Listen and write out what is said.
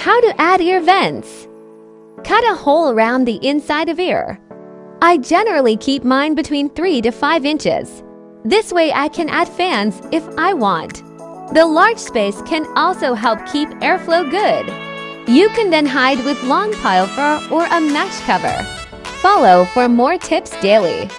How to add ear vents. Cut a hole around the inside of ear. I generally keep mine between 3 to 5 inches. This way I can add fans if I want. The large space can also help keep airflow good. You can then hide with long pile fur or a mesh cover. Follow for more tips daily.